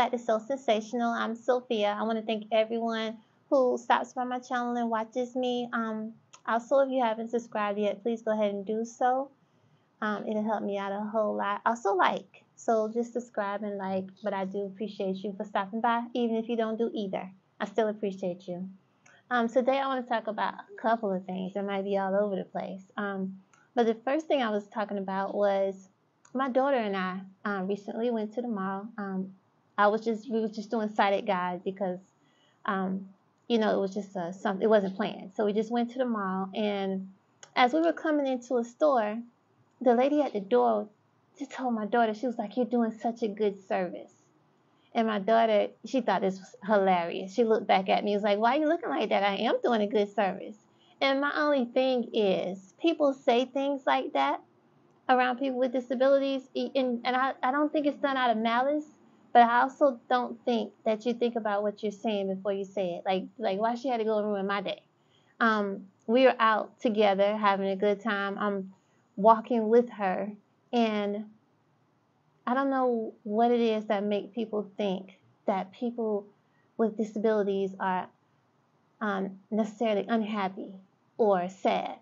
back to So Sensational. I'm Sophia. I want to thank everyone who stops by my channel and watches me. Um, also, if you haven't subscribed yet, please go ahead and do so. Um, it'll help me out a whole lot. Also, like. So just subscribe and like. But I do appreciate you for stopping by, even if you don't do either. I still appreciate you. Um, today, I want to talk about a couple of things that might be all over the place. Um, but the first thing I was talking about was my daughter and I uh, recently went to the mall. Um, I was just we were just doing sighted guides because um, you know it was just a, something it wasn't planned. So we just went to the mall and as we were coming into a store, the lady at the door just told my daughter she was like, "You're doing such a good service." And my daughter, she thought this was hilarious. She looked back at me, was like, "Why are you looking like that? I am doing a good service." And my only thing is, people say things like that around people with disabilities, and, and I, I don't think it's done out of malice, but I also don't think that you think about what you're saying before you say it. Like, like why she had to go and ruin my day. Um, we were out together having a good time. I'm walking with her, and I don't know what it is that make people think that people with disabilities are um, necessarily unhappy or sad,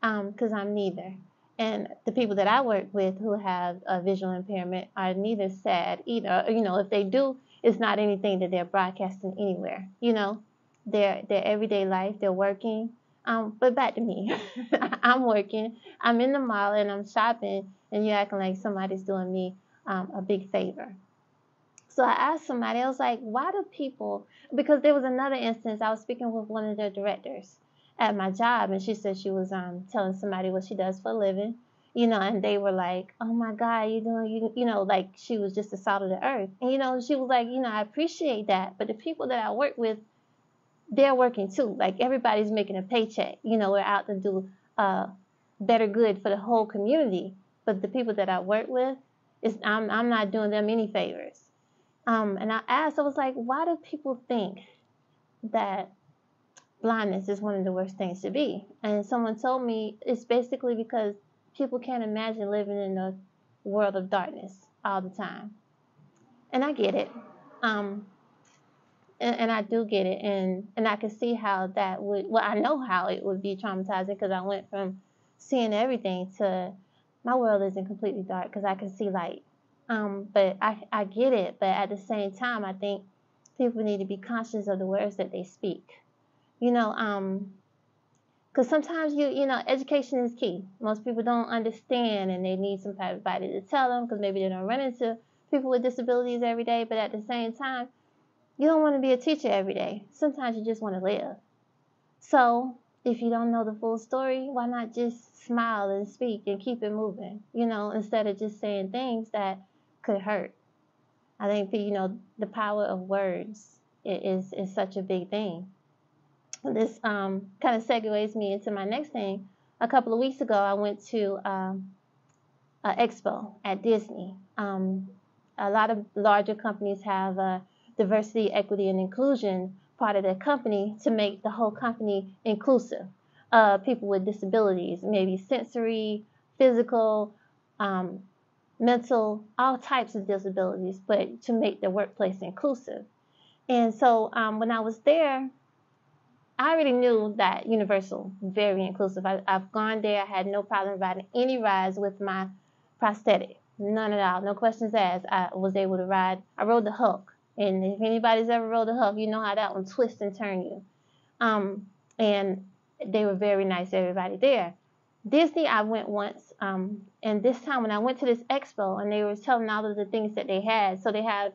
because um, I'm neither. And the people that I work with who have a visual impairment are neither sad either. You know, if they do, it's not anything that they're broadcasting anywhere. You know, their their everyday life, they're working. Um, but back to me, I'm working. I'm in the mall and I'm shopping, and you're acting like somebody's doing me um, a big favor. So I asked somebody, I was like, why do people? Because there was another instance. I was speaking with one of their directors, at my job and she said she was um telling somebody what she does for a living you know and they were like oh my god you doing you you know like she was just the salt of the earth. And you know she was like you know i appreciate that but the people that i work with they're working too. Like everybody's making a paycheck. You know we're out to do uh better good for the whole community but the people that i work with is i'm, I'm not doing them any favors. Um and i asked i was like why do people think that blindness is one of the worst things to be. And someone told me it's basically because people can't imagine living in a world of darkness all the time. And I get it. Um, and, and, I do get it. And, and I can see how that would, well, I know how it would be traumatizing because I went from seeing everything to my world isn't completely dark because I can see light. Um, but I, I get it. But at the same time, I think people need to be conscious of the words that they speak you know, um, because sometimes you, you know, education is key. Most people don't understand and they need somebody to tell them because maybe they don't run into people with disabilities every day. But at the same time, you don't want to be a teacher every day. Sometimes you just want to live. So if you don't know the full story, why not just smile and speak and keep it moving, you know, instead of just saying things that could hurt. I think, you know, the power of words is, is such a big thing this um, kind of segues me into my next thing. A couple of weeks ago, I went to um, an expo at Disney. Um, a lot of larger companies have a diversity, equity, and inclusion part of their company to make the whole company inclusive. Uh, people with disabilities, maybe sensory, physical, um, mental, all types of disabilities, but to make the workplace inclusive. And so um, when I was there, I already knew that Universal very inclusive. I, have gone there. I had no problem riding any rides with my prosthetic. None at all. No questions asked. I was able to ride. I rode the Hulk. And if anybody's ever rode the Hulk, you know how that one twists and turns you. Um, and they were very nice, to everybody there. Disney, I went once, um, and this time when I went to this expo, and they were telling all of the things that they had. So they had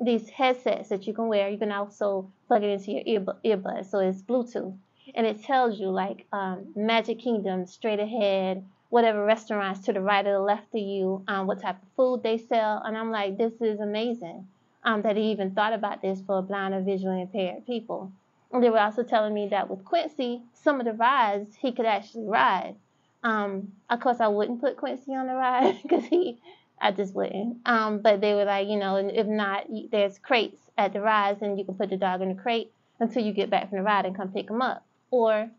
these headsets that you can wear. You can also plug it into your earbud, earbud so it's Bluetooth, and it tells you like um, Magic Kingdom straight ahead, whatever restaurants to the right or the left of you, um, what type of food they sell, and I'm like, this is amazing. Um, that he even thought about this for blind or visually impaired people. And they were also telling me that with Quincy, some of the rides he could actually ride. Um, of course, I wouldn't put Quincy on the ride because he I just wouldn't. Um, but they were like, you know, if not, there's crates at the rides, and you can put the dog in the crate until you get back from the ride and come pick him up. Or,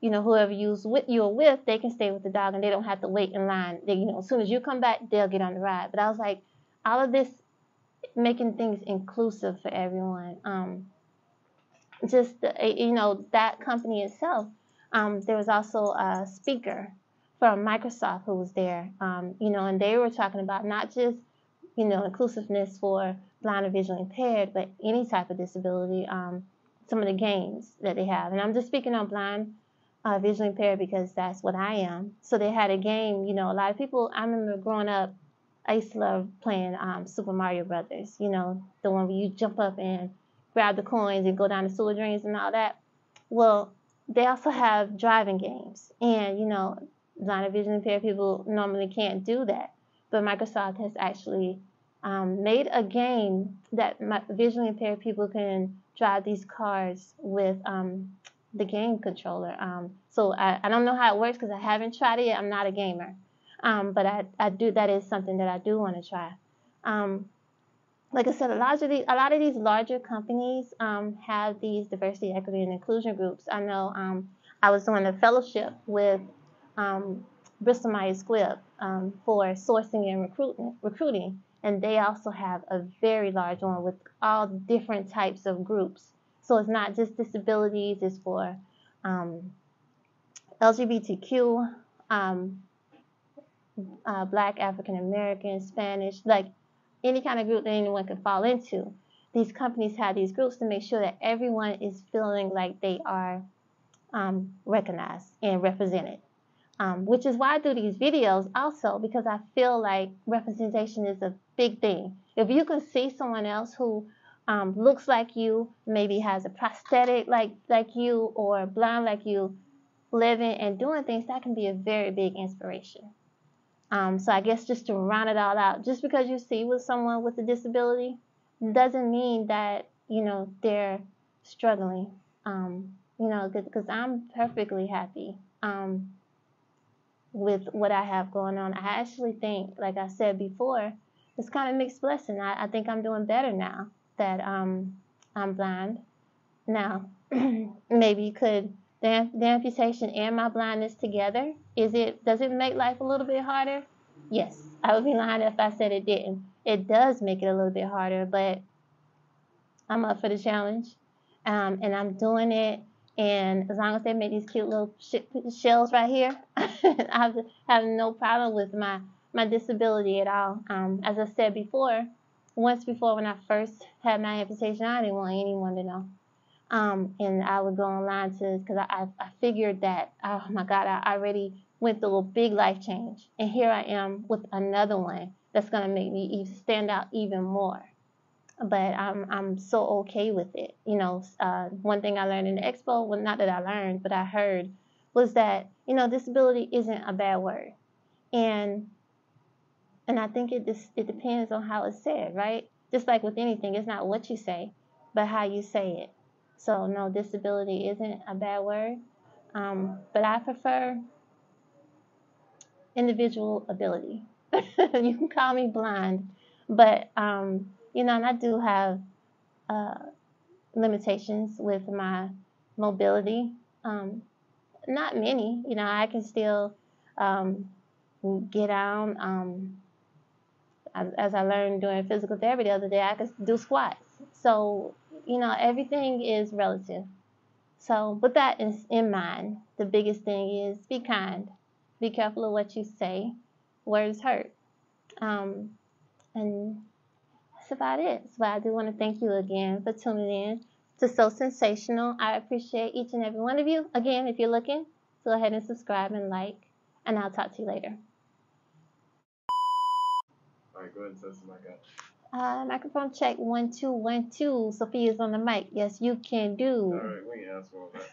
you know, whoever you's with you are with, they can stay with the dog and they don't have to wait in line. They, you know, as soon as you come back, they'll get on the ride. But I was like, all of this making things inclusive for everyone. Um, just you know that company itself. Um, there was also a speaker from Microsoft who was there. Um, you know, and they were talking about not just you know inclusiveness for blind or visually impaired, but any type of disability. Um, some of the games that they have, and I'm just speaking on blind uh, visually impaired because that's what I am. So they had a game, you know, a lot of people, I remember growing up, I used to love playing um, Super Mario Brothers, you know, the one where you jump up and grab the coins and go down the sewer drains and all that. Well, they also have driving games. And, you know, blind and visually impaired people normally can't do that. But Microsoft has actually um, made a game that visually impaired people can drive these cars with um, the game controller. Um, so I, I don't know how it works because I haven't tried it yet. I'm not a gamer. Um, but I, I do that is something that I do want to try. Um, like I said, a lot of these, a lot of these larger companies um, have these diversity, equity, and inclusion groups. I know I was doing a fellowship with um, Bristol Myers Squibb um, for sourcing and recruiting, recruiting, and they also have a very large one with all different types of groups. So it's not just disabilities; it's for um, LGBTQ, um, uh, Black, African American, Spanish, like any kind of group that anyone can fall into. These companies have these groups to make sure that everyone is feeling like they are um, recognized and represented. Um, which is why I do these videos also because I feel like representation is a big thing. If you can see someone else who um, looks like you, maybe has a prosthetic like like you or blind like you, living and doing things, that can be a very big inspiration. Um, so I guess just to round it all out, just because you see with someone with a disability doesn't mean that you know they're struggling. Um, you know, because I'm perfectly happy um, with what I have going on. I actually think, like I said before, it's kind of mixed blessing. I, I think I'm doing better now that um, I'm blind. Now, maybe you could the, the amputation and my blindness together, is it does it make life a little bit harder? Yes, I would be lying if I said it didn't. It does make it a little bit harder, but I'm up for the challenge, um, and I'm doing it. And as long as they make these cute little sh- shells right here, I have no problem with my my disability at all. Um, as I said before, once before when I first had my amputation, I didn't want anyone to know. Um, and I would go online to because I, I, I figured that oh my God I already went through a big life change and here I am with another one that's gonna make me stand out even more. But I'm I'm so okay with it. You know, uh, one thing I learned in the expo, well not that I learned, but I heard, was that you know disability isn't a bad word, and and I think it just, it depends on how it's said, right? Just like with anything, it's not what you say, but how you say it. So no, disability isn't a bad word, um, but I prefer individual ability. you can call me blind, but um, you know, and I do have uh, limitations with my mobility. Um, not many, you know, I can still um, get out. Um, as, as, I learned doing physical therapy the other day, I can do squats. So you know, everything is relative. So, with that in mind, the biggest thing is be kind. Be careful of what you say. Words hurt. Um, and about it. So, I do want to thank you again for tuning in to So Sensational. I appreciate each and every one of you. Again, if you're looking, go ahead and subscribe and like, and I'll talk to you later. All right, go ahead and test the mic out. Uh, microphone check one two one two. Sophia's on the mic. Yes, you can do. All right, we can ask for that.